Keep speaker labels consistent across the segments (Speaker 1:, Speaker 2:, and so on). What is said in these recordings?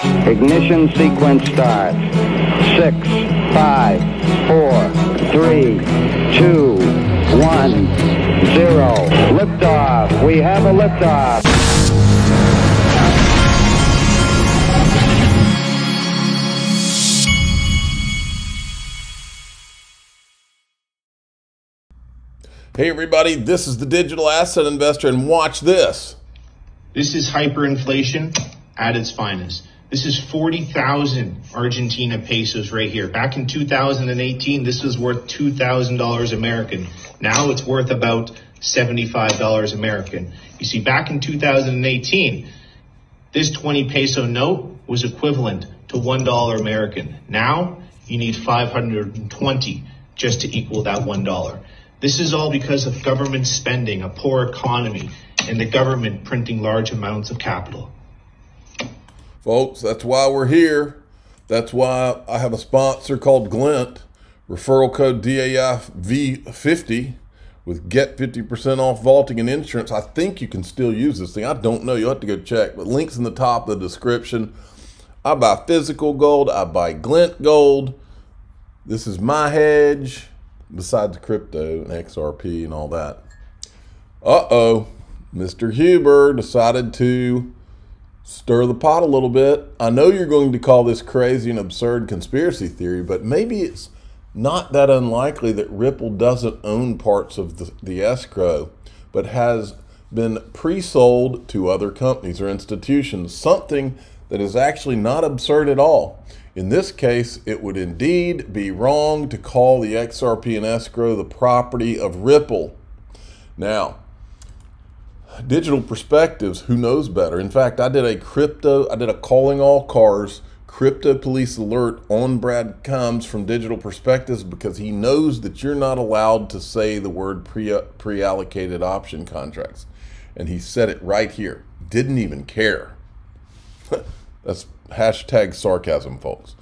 Speaker 1: Ignition sequence start. Six, five, four, three, two, one, zero. Liftoff. We have a liftoff.
Speaker 2: Hey, everybody, this is the Digital Asset Investor, and watch this.
Speaker 3: This is hyperinflation at its finest. This is 40,000 Argentina pesos right here. Back in 2018, this was worth $2,000 American. Now it's worth about $75 American. You see, back in 2018, this 20 peso note was equivalent to $1 American. Now you need 520 just to equal that $1. This is all because of government spending, a poor economy, and the government printing large amounts of capital.
Speaker 2: Folks, that's why we're here. That's why I have a sponsor called Glint. Referral code DAFV50 with get 50% off vaulting and insurance. I think you can still use this thing. I don't know. You'll have to go check. But links in the top of the description. I buy physical gold. I buy Glint gold. This is my hedge besides crypto and XRP and all that. Uh oh, Mr. Huber decided to stir the pot a little bit. I know you're going to call this crazy and absurd conspiracy theory, but maybe it's not that unlikely that Ripple doesn't own parts of the, the escrow, but has been pre sold to other companies or institutions, something that is actually not absurd at all. In this case, it would indeed be wrong to call the XRP and escrow the property of Ripple. Now, digital perspectives, who knows better? In fact, I did a crypto, I did a calling all cars crypto police alert on Brad Combs from Digital Perspectives because he knows that you're not allowed to say the word pre pre-allocated option contracts. And he said it right here. Didn't even care. That's hashtag sarcasm, folks.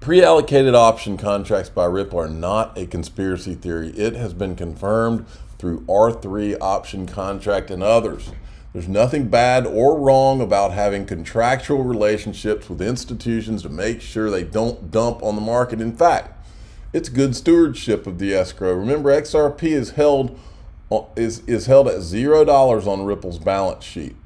Speaker 2: Pre allocated option contracts by Ripple are not a conspiracy theory. It has been confirmed through R3 option contract and others. There's nothing bad or wrong about having contractual relationships with institutions to make sure they don't dump on the market. In fact, it's good stewardship of the escrow. Remember, XRP is held is, is held at zero dollars on Ripple's balance sheet.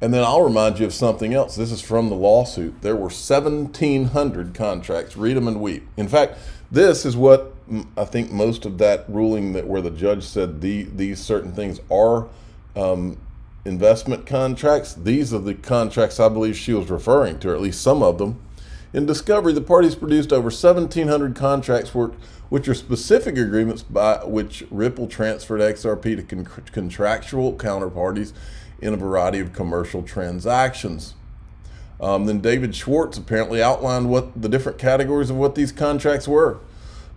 Speaker 2: And then I'll remind you of something else. This is from the lawsuit. There were 1,700 contracts. Read them and weep. In fact, this is what I think most of that ruling that where the judge said the, these certain things are um, investment contracts. These are the contracts I believe she was referring to, or at least some of them. In discovery, the parties produced over 1,700 contracts, which are specific agreements by which Ripple transferred XRP to con contractual counterparties in a variety of commercial transactions. Um, then David Schwartz apparently outlined what the different categories of what these contracts were.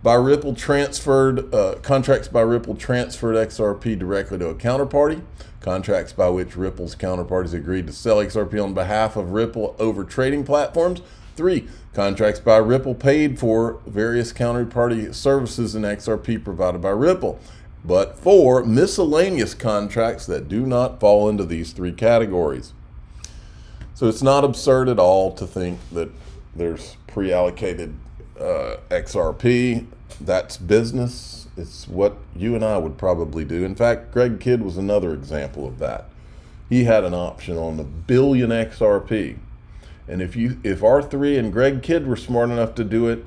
Speaker 2: By Ripple transferred uh, contracts by Ripple transferred XRP directly to a counterparty. Contracts by which Ripple's counterparties agreed to sell XRP on behalf of Ripple over trading platforms. Three, contracts by Ripple paid for various counterparty services in XRP provided by Ripple but four, miscellaneous contracts that do not fall into these three categories. So it's not absurd at all to think that there's pre allocated uh, XRP. That's business. It's what you and I would probably do. In fact, Greg Kidd was another example of that. He had an option on a billion XRP. And if you if R3 and Greg Kidd were smart enough to do it,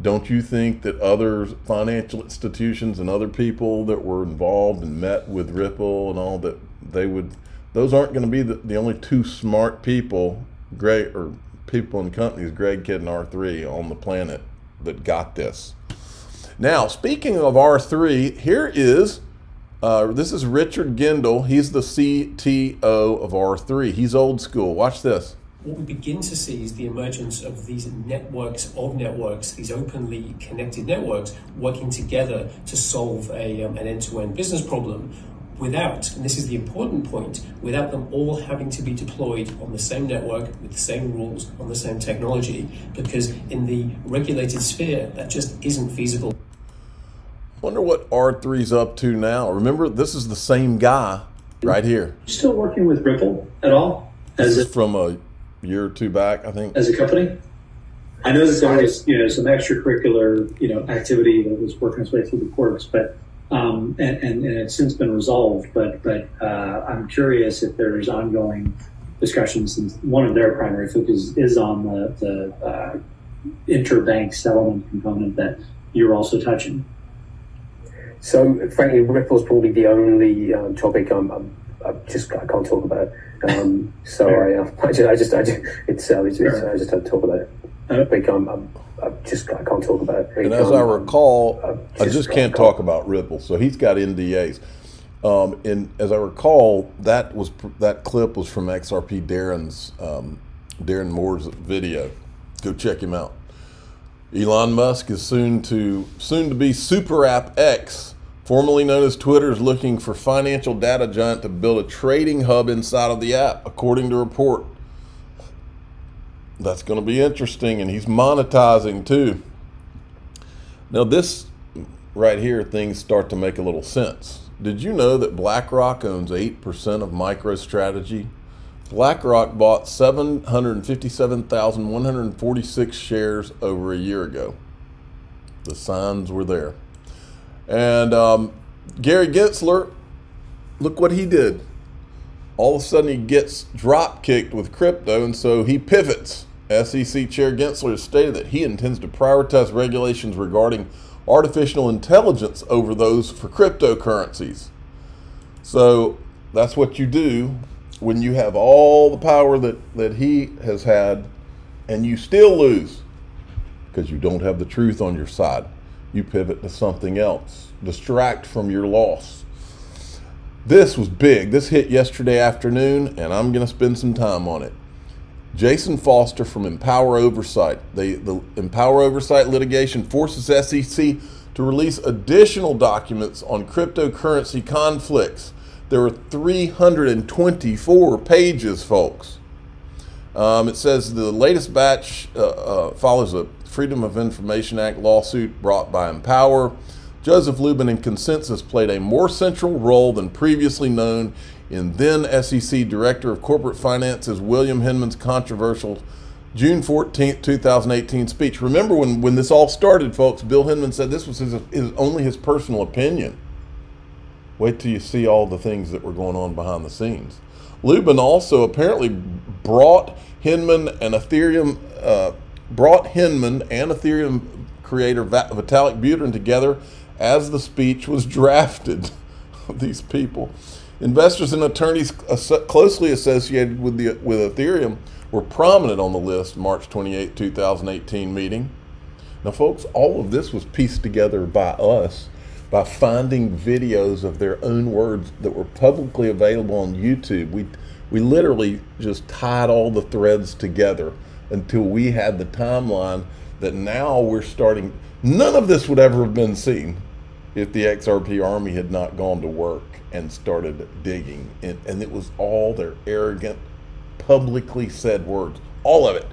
Speaker 2: don't you think that other financial institutions and other people that were involved and met with Ripple and all that they would those aren't going to be the, the only two smart people great or people and companies Greg Kidd and R3 on the planet that got this. Now, speaking of R3, here is uh, this is Richard Gendal. He's the CTO of R3. He's old school. Watch this
Speaker 4: what we begin to see is the emergence of these networks of networks, these openly connected networks, working together to solve a, um, an end-to-end business problem without, and this is the important point, without them all having to be deployed on the same network with the same rules on the same technology, because in the regulated sphere, that just isn't feasible.
Speaker 2: Wonder what R3's up to now. Remember, this is the same guy right here.
Speaker 5: Still working with Ripple at all?
Speaker 2: As this is from a year or two back, I think.
Speaker 5: As a company, I know that there was you know some extracurricular you know activity that was working its way through the courts, but um, and, and, and it's since been resolved. But but uh, I'm curious if there's ongoing discussions. Since one of their primary focus is on the the uh, interbank settlement component that you're also touching.
Speaker 6: So, frankly, Ripple's probably the only um, topic I'm, I'm, I'm, just I can't talk about. Um, so I, uh, I, just, I just, I just, it's, uh, it's, it's, I just don't talk about it. Like, I'm, I'm, I'm just, I can't talk about it.
Speaker 2: And as I recall, I just can't talk about Ripple. So he's got NDAs. Um, and as I recall, that was that clip was from XRP Darren's um, Darren Moore's video. Go check him out. Elon Musk is soon to soon to be Super App X, formerly known as Twitter, is looking for financial data giant to build a trading hub inside of the app, according to report. That's going to be interesting, and he's monetizing too. Now, this right here, things start to make a little sense. Did you know that BlackRock owns 8% of MicroStrategy? BlackRock bought 757,146 shares over a year ago. The signs were there. And um, Gary Gensler, look what he did. All of a sudden, he gets drop kicked with crypto, and so he pivots. SEC Chair Gensler has stated that he intends to prioritize regulations regarding artificial intelligence over those for cryptocurrencies. So that's what you do when you have all the power that, that he has had and you still lose because you don't have the truth on your side. You pivot to something else, distract from your loss. This was big. This hit yesterday afternoon, and I'm going to spend some time on it. Jason Foster from Empower Oversight. They, the Empower Oversight litigation forces SEC to release additional documents on cryptocurrency conflicts there were 324 pages, folks. Um, it says the latest batch uh, uh, follows a Freedom of Information Act lawsuit brought by Empower. Joseph Lubin and ConsenSys played a more central role than previously known in then SEC Director of Corporate Finance as William Hinman's controversial June 14th, 2018 speech. Remember when, when this all started, folks, Bill Hinman said this was his, his only his personal opinion. Wait till you see all the things that were going on behind the scenes. Lubin also apparently brought Hinman and Ethereum, uh, brought Hinman and Ethereum creator Vitalik Buterin together as the speech was drafted. These people, investors and attorneys closely associated with the with Ethereum, were prominent on the list March 28, 2018 meeting. Now, folks, all of this was pieced together by us by finding videos of their own words that were publicly available on YouTube. We, we literally just tied all the threads together until we had the timeline that now we're starting. None of this would ever have been seen if the XRP army had not gone to work and started digging. And, and it was all their arrogant, publicly said words. All of it.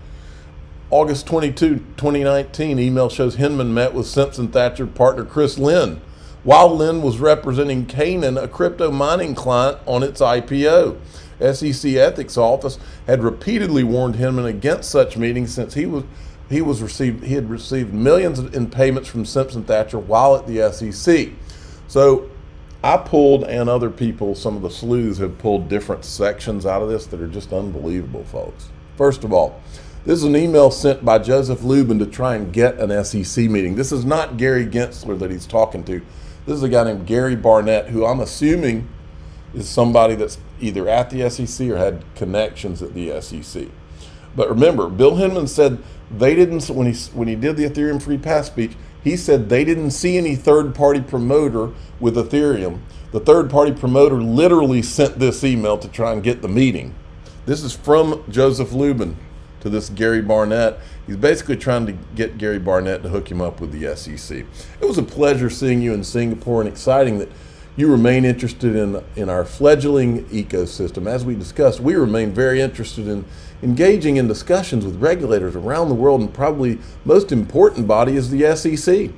Speaker 2: August 22, 2019, email shows Hinman met with Simpson Thacher partner Chris Lynn while Lynn was representing Canaan, a crypto mining client, on its IPO. SEC Ethics Office had repeatedly warned Hinman against such meetings since he was he was received he had received millions in payments from Simpson Thacher while at the SEC. So I pulled and other people, some of the sleuths have pulled different sections out of this that are just unbelievable, folks. First of all, this is an email sent by Joseph Lubin to try and get an SEC meeting. This is not Gary Gensler that he's talking to. This is a guy named Gary Barnett, who I'm assuming is somebody that's either at the SEC or had connections at the SEC. But remember, Bill Hinman said they didn't when he when he did the Ethereum free pass speech. He said they didn't see any third party promoter with Ethereum. The third party promoter literally sent this email to try and get the meeting. This is from Joseph Lubin to this Gary Barnett. He's basically trying to get Gary Barnett to hook him up with the SEC. It was a pleasure seeing you in Singapore and exciting that you remain interested in, in our fledgling ecosystem. As we discussed, we remain very interested in engaging in discussions with regulators around the world, and probably most important body is the SEC.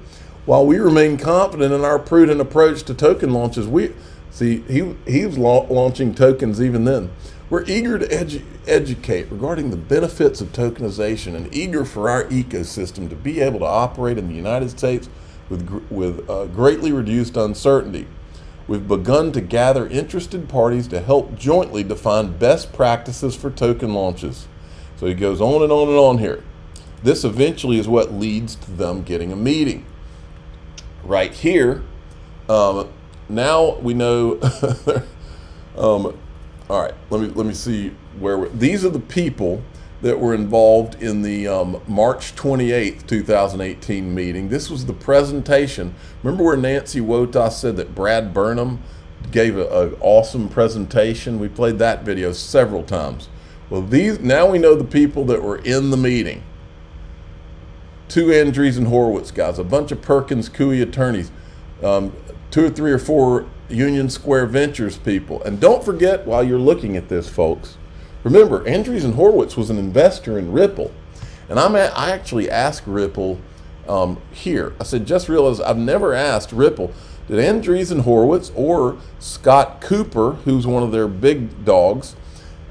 Speaker 2: While we remain confident in our prudent approach to token launches, we see he he was la- launching tokens even then We're eager to edu- educate regarding the benefits of tokenization and eager for our ecosystem to be able to operate in the United States with, with uh, greatly reduced uncertainty. We've begun to gather interested parties to help jointly define best practices for token launches. So he goes on and on and on here. This eventually is what leads to them getting a meeting. Right here, um, now we know. um, all right, let me let me see where these are the people that were involved in the um, March 28th, 2018 meeting. This was the presentation. Remember where Nancy Wojtas said that Brad Burnham gave an awesome presentation? We played that video several times. Well, these now we know the people that were in the meeting. Two Andreessen Horowitz guys, a bunch of Perkins Coie attorneys, um, two or three or four Union Square Ventures people. And don't forget while you're looking at this, folks, remember Andreessen Horowitz was an investor in Ripple. And I'm at, I actually asked Ripple um, here. I said, just realize I've never asked Ripple, did Andreessen Horowitz or Scott Kupor, who's one of their big dogs,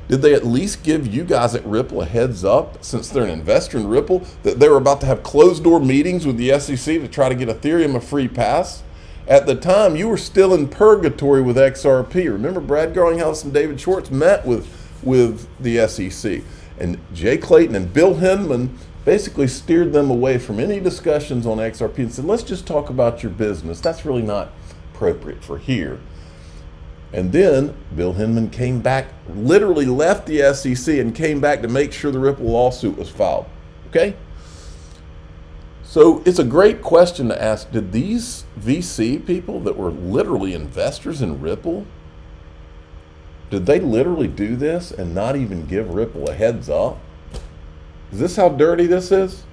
Speaker 2: did they at least give you guys at Ripple a heads up, since they're an investor in Ripple, that they were about to have closed door meetings with the SEC to try to get Ethereum a free pass? At the time, you were still in purgatory with XRP. Remember, Brad Garlinghouse and David Schwartz met with, with the SEC. And Jay Clayton and Bill Hinman basically steered them away from any discussions on XRP and said, let's just talk about your business. That's really not appropriate for here. And then Bill Hinman came back, literally left the SEC and came back to make sure the Ripple lawsuit was filed. Okay? So it's a great question to ask Did these VC people that were literally investors in Ripple, did they literally do this and not even give Ripple a heads up? Is this how dirty this is?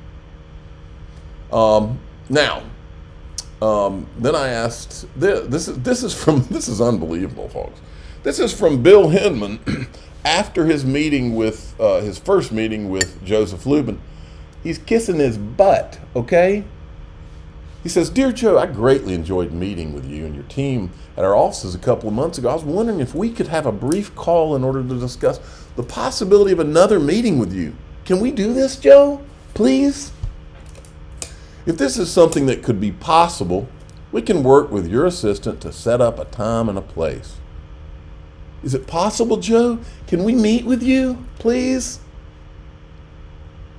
Speaker 2: Um, now, um, then I asked, this, this, is, this is from, this is unbelievable, folks. This is from Bill Hinman after his meeting with, uh, his first meeting with Joseph Lubin He's kissing his butt, okay? He says, Dear Joe, I greatly enjoyed meeting with you and your team at our offices a couple of months ago. I was wondering if we could have a brief call in order to discuss the possibility of another meeting with you. Can we do this, Joe? Please? If this is something that could be possible, we can work with your assistant to set up a time and a place. Is it possible, Joe? Can we meet with you, please?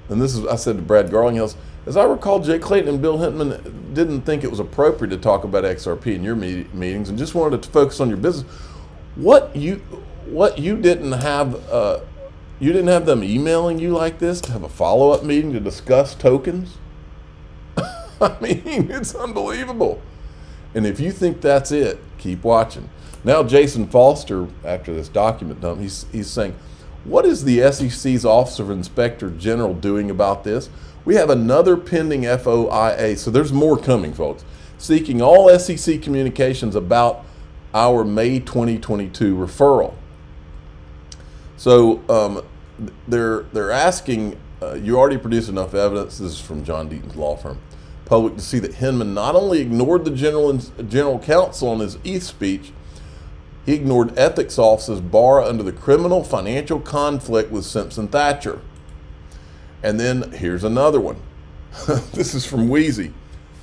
Speaker 2: and this is I said to Brad Garlinghouse, as I recall, Jay Clayton and Bill Hinman didn't think it was appropriate to talk about XRP in your meetings, and just wanted to focus on your business. What you what you didn't have uh, you didn't have them emailing you like this to have a follow up meeting to discuss tokens. I mean, it's unbelievable. And if you think that's it, keep watching. Now, Jason Foster, after this document dump, he's he's saying what is the SEC's Office of Inspector General doing about this? We have another pending FOIA, so there's more coming, folks, seeking all SEC communications about our May 2022 referral. So um, they're they're asking. Uh, you already produced enough evidence. This is from John Deaton's law firm. Public to see that Hinman not only ignored the general general counsel on his ETH speech, he ignored ethics office's bar under the criminal financial conflict with Simpson Thacher. And then here's another one. this is from Wheezy.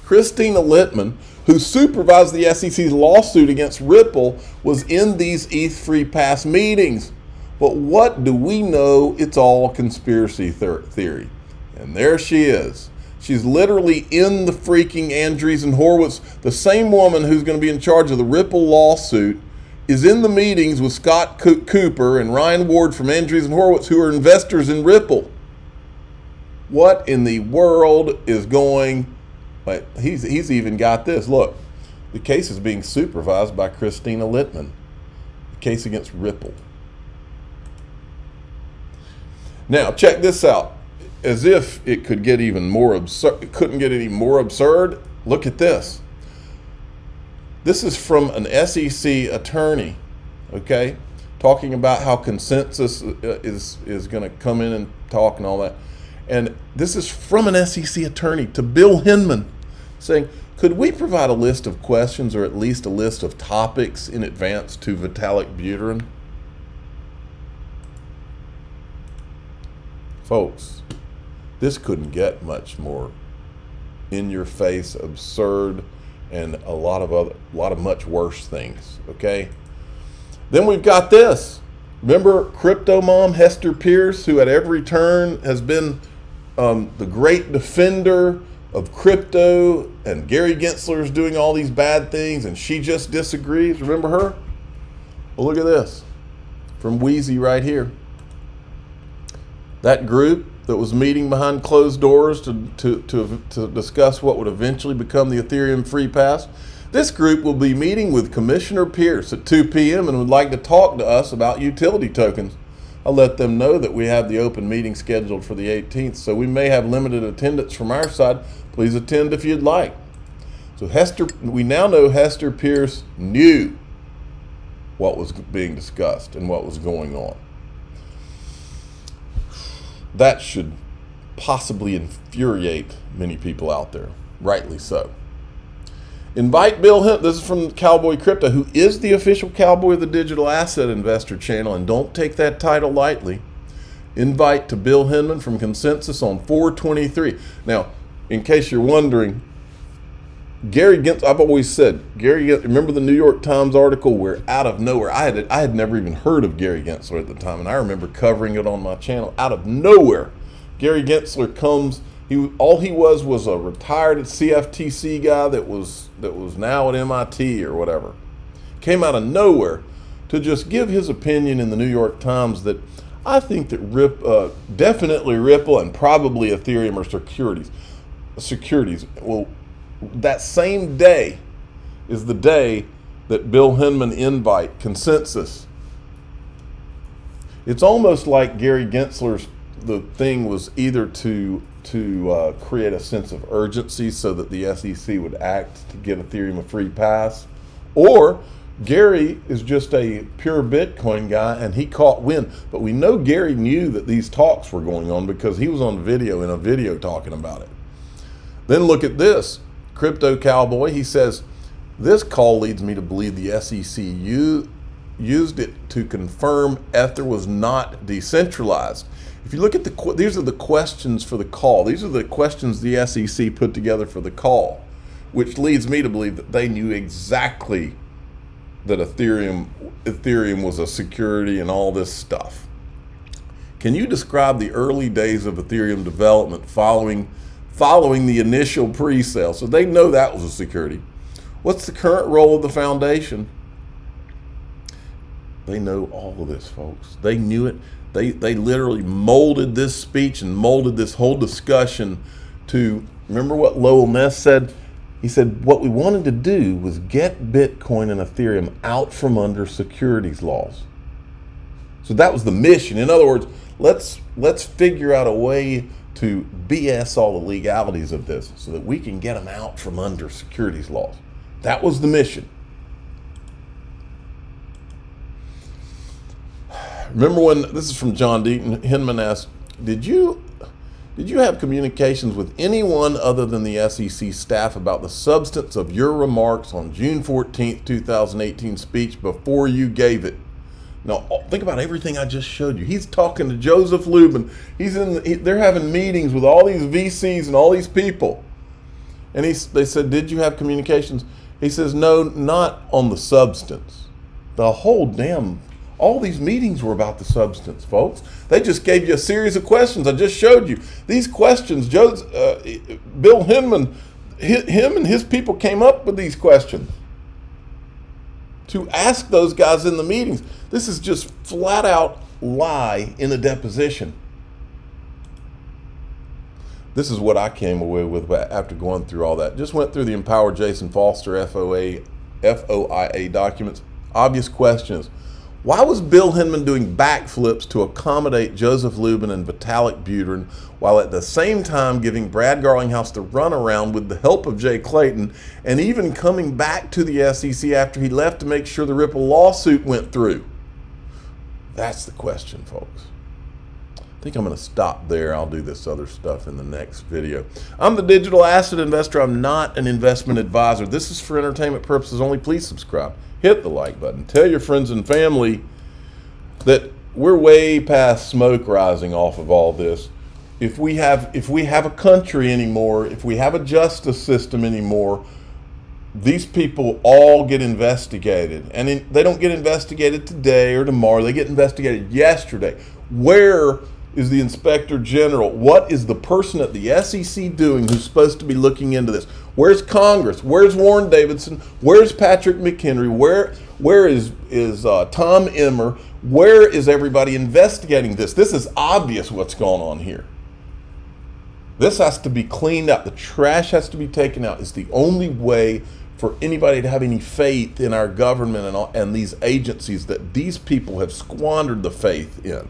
Speaker 2: Christina Littman, who supervised the SEC's lawsuit against Ripple, was in these ETH Free Pass meetings. But what do we know? It's all conspiracy theory. And there she is. She's literally in the freaking Andreessen Horowitz, the same woman who's going to be in charge of the Ripple lawsuit is in the meetings with Scott Co Kupor and Ryan Ward from Andreessen Horowitz, who are investors in Ripple. What in the world is going? But he's he's even got this. Look, the case is being supervised by Christina Littman. The case against Ripple. Now check this out. As if it could get even more absurd, it couldn't get any more absurd. Look at this. This is from an SEC attorney, okay, talking about how ConsenSys uh, is, is going to come in and talk and all that. And this is from an SEC attorney to Bill Hinman saying, could we provide a list of questions or at least a list of topics in advance to Vitalik Buterin? Folks, this couldn't get much more in your face, absurd, and a lot of other, a lot of much worse things. Okay. Then we've got this. Remember crypto mom Hester Peirce, who at every turn has been um, the great defender of crypto, and Gary Gensler is doing all these bad things, and she just disagrees. Remember her? Well, look at this from Wheezy right here. That group that was meeting behind closed doors to, to, to, to discuss what would eventually become the Ethereum Free Pass. This group will be meeting with Commissioner Peirce at 2 p.m. and would like to talk to us about utility tokens. I'll let them know that we have the open meeting scheduled for the 18th, so we may have limited attendance from our side. Please attend if you'd like. So Hester, we now know Hester Peirce knew what was being discussed and what was going on that should possibly infuriate many people out there, rightly so. Invite Bill Hinman. This is from Cowboy Crypto, who is the official cowboy of the Digital Asset Investor channel, and don't take that title lightly. Invite to Bill Hinman from ConsenSys on 423. Now, in case you're wondering, Gary Gensler, I've always said, Gary remember the New York Times article where out of nowhere, I had, I had never even heard of Gary Gensler at the time, and I remember covering it on my channel. Out of nowhere, Gary Gensler comes, he, all he was was a retired CFTC guy that was, that was now at MIT or whatever. Came out of nowhere to just give his opinion in the New York Times that I think that Rip, uh, definitely Ripple and probably Ethereum are securities. Securities. Well, that same day is the day that Bill Hinman invite ConsenSys. It's almost like Gary Gensler's the thing was either to to uh, create a sense of urgency so that the SEC would act to give Ethereum a free pass, or Gary is just a pure Bitcoin guy and he caught wind. But we know Gary knew that these talks were going on because he was on video in a video talking about it. Then look at this. Crypto Cowboy, he says, this call leads me to believe the SEC used it to confirm Ether was not decentralized. If you look at the, these are the questions for the call. These are the questions the SEC put together for the call, which leads me to believe that they knew exactly that Ethereum, Ethereum was a security and all this stuff. Can you describe the early days of Ethereum development following following the initial pre-sale. So they know that was a security. What's the current role of the foundation? They know all of this, folks. They knew it. They, they literally molded this speech and molded this whole discussion to, remember what Lowell Ness said? He said, what we wanted to do was get Bitcoin and Ethereum out from under securities laws. So that was the mission. In other words, let's let's figure out a way to BS all the legalities of this so that we can get them out from under securities laws. That was the mission. Remember when this is from John Deaton Hinman asked, "Did you did you have communications with anyone other than the SEC staff about the substance of your remarks on June 14th, 2018 speech before you gave it?" Now, oh, think about everything I just showed you. He's talking to Joseph Lubin. He's in. He, they're having meetings with all these VCs and all these people. And he, they said, "Did you have communications?" He says, "No, not on the substance. The whole damn, all these meetings were about the substance, folks. They just gave you a series of questions. I just showed you these questions. Joe's, uh, Bill Hinman, him and his people came up with these questions." to ask those guys in the meetings. This is just flat out lie in a deposition. This is what I came away with after going through all that. Just went through the Empower Jason Foster FOA, FOIA documents. Obvious questions. Why was Bill Hinman doing backflips to accommodate Joseph Lubin and Vitalik Buterin while at the same time giving Brad Garlinghouse the runaround with the help of Jay Clayton and even coming back to the SEC after he left to make sure the Ripple lawsuit went through? That's the question, folks. I think I'm going to stop there. I'll do this other stuff in the next video. I'm the digital asset investor. I'm not an investment advisor. This is for entertainment purposes only. Please subscribe hit the like button. Tell your friends and family that we're way past smoke rising off of all this. if we have if we have a country anymore, if we have a justice system anymore, these people all get investigated, and in, they don't get investigated today or tomorrow. They get investigated yesterday. Where is the inspector general? What is the person at the SEC doing who's supposed to be looking into this? Where's Congress? Where's Warren Davidson? Where's Patrick McHenry? Where where is is uh, Tom Emmer? Where is everybody investigating this? This is obvious what's going on here. This has to be cleaned up. The trash has to be taken out. It's the only way for anybody to have any faith in our government and, all, and these agencies that these people have squandered the faith in.